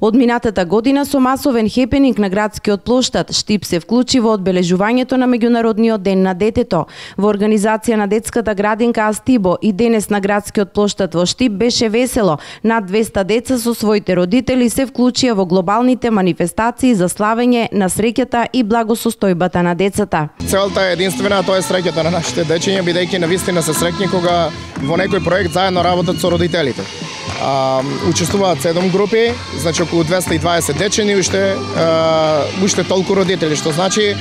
Од минатата година со масовен хепенинг на градскиот плоштад, Штип се вклучи во одбележувањето на меѓународниот ден на детето. Во организација на детската градинка Астибо и денес на градскиот плоштад во Штип беше весело. Над 200 деца со своите родители се вклучија во глобалните манифестации за славење на среќата и благосостојбата на децата. Целта е единствена, тоа е среќата на нашите дечиња, бидејќи на вистина се среќни кога во некој проект заедно работат со родителите. А, учествуваат 7 групи, значи околу 220 дечени, уште уште толку родители, што значи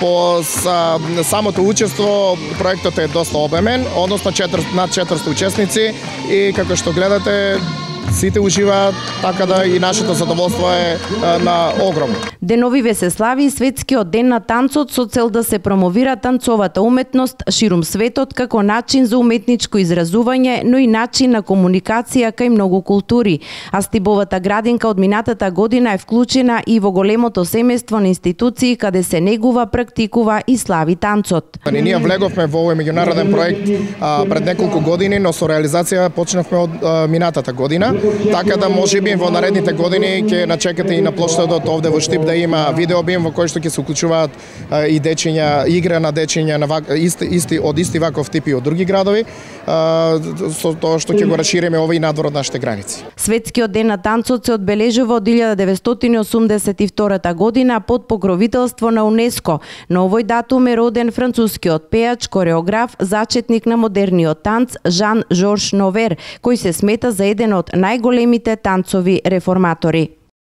по са, самото учество проектот е доста обемен, односно 4, над 400 учесници и како што гледате сите уживаат, така да и нашето задоволство е на огромно. Деновиве се слави и светскиот ден на танцот со цел да се промовира танцовата уметност ширум светот како начин за уметничко изразување, но и начин на комуникација кај многу култури. А Стибовата градинка од минатата година е вклучена и во големото семејство на институции каде се негува, практикува и слави танцот. Ние влеговме во овој меѓународен проект а, пред неколку години, но со реализација почнавме од а, минатата година така да може би во наредните години ќе начекате и на плоштадот овде во Штип да има видеобим во кој што ќе се уклучуваат и дечиња, игра на дечиња на вак, исти, исти од исти ваков тип и од други градови, со тоа што ќе го расшириме овој надвор од нашите граници. Светскиот ден на танцот се одбележува од 1982 година под покровителство на УНЕСКО. На овој датум е роден францускиот пеач, кореограф, зачетник на модерниот танц Жан Жорж Новер, кој се смета за еден од најголемите танцови реформатори.